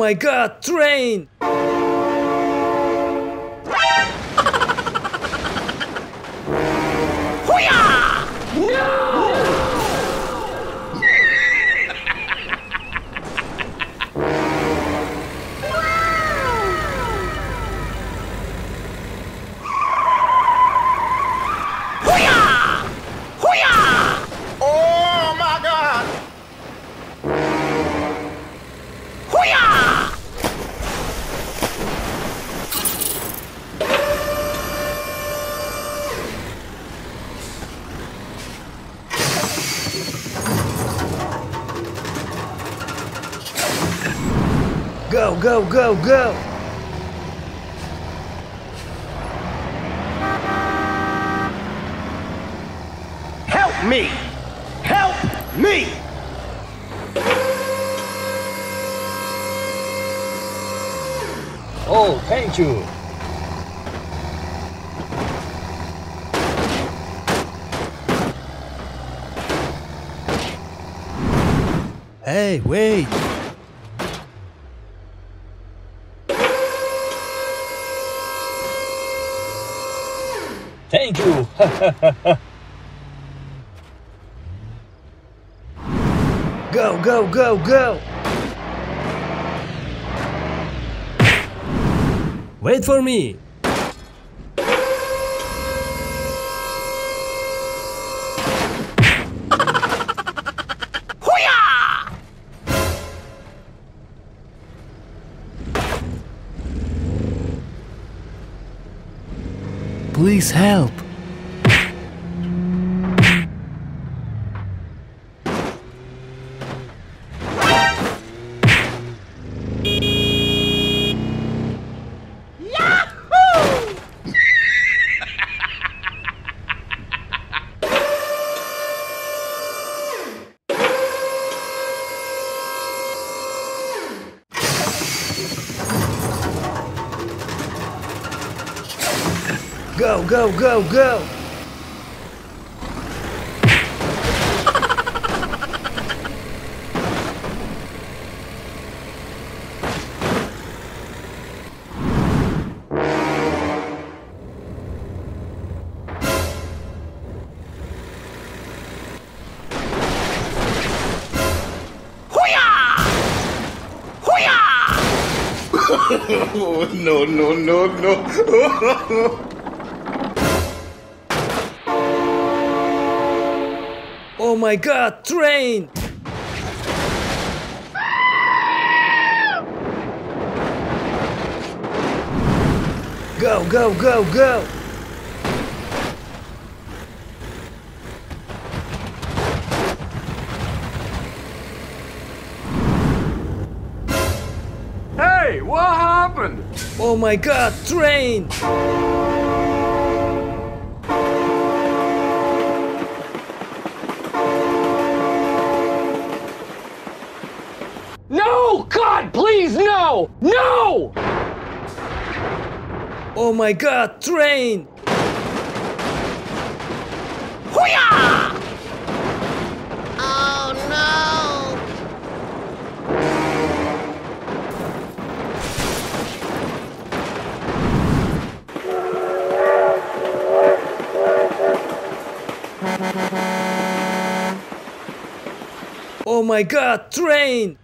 my god, train! Go, go, go! Help me! Help me! Oh, thank you. Hey, wait! Thank you. Go, go, go, go! Wait for me! Please help! Go, go, go, go! Oh no no no no! my god, train! Go, go, go, go! Hey, what happened? Oh my god, train! No! God, please, no! No! Oh my god, train! Oh, oh my god, train!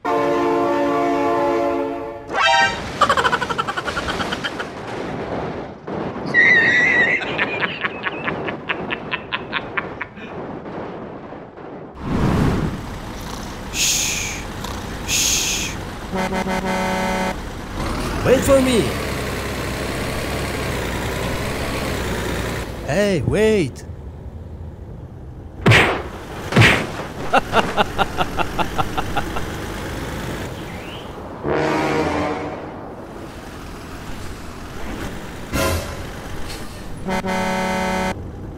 Wait for me! Hey, wait!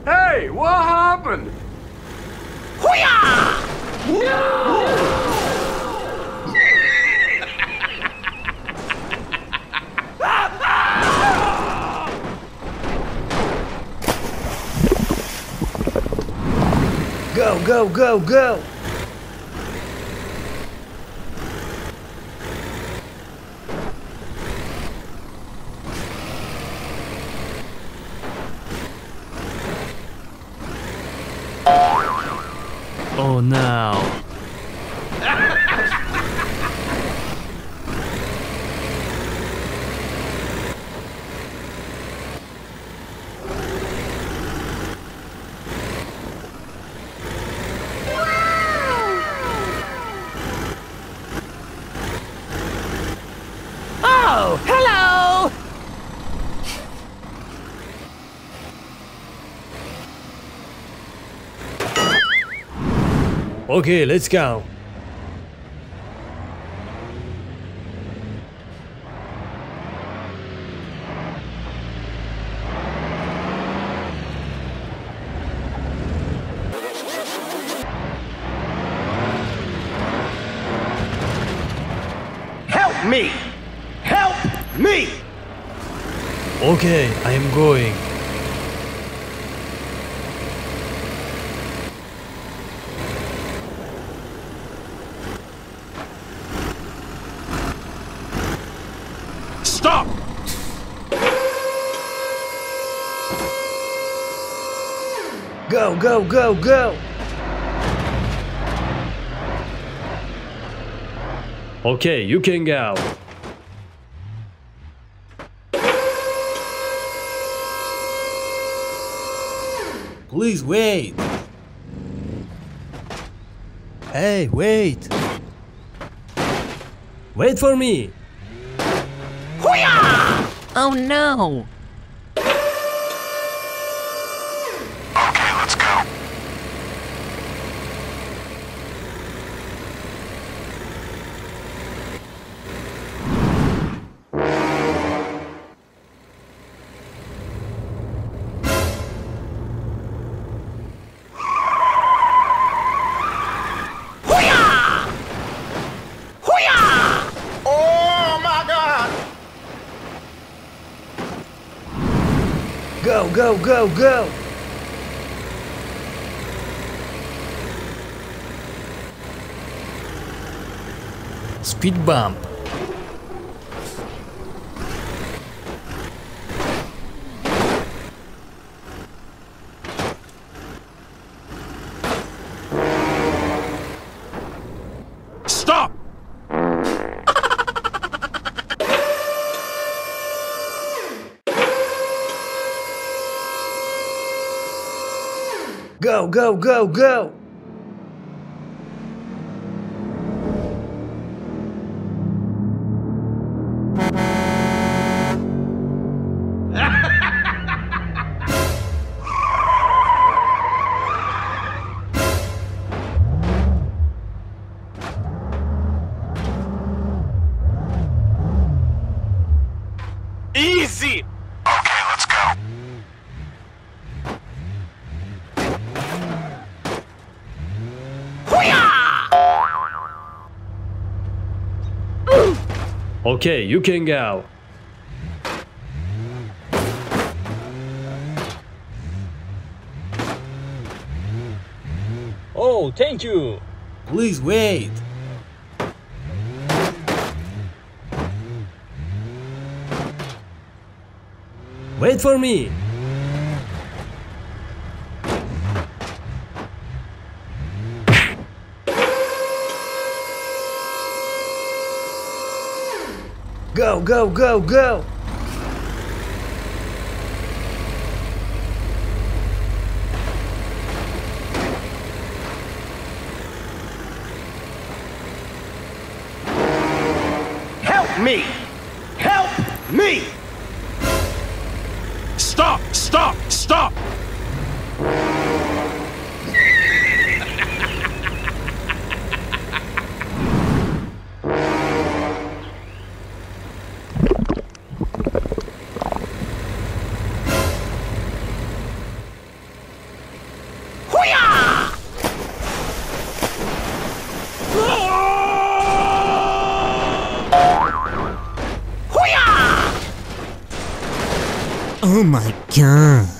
Hey, what happened? Go, go, go, go! Oh no. Oh, hello! Okay, let's go. Help me! Help me! Okay, I am going. Stop! Go, go, go, go! Okay, you can go. Please wait. Hey, wait. Wait for me. Oh no! Go, go, go, go! Go, go, go, go! Okay, you can go. Oh, thank you. Please wait. Wait for me. Go, go, go, go! Help me! Help me! Stop! Stop! Stop! Oh my god!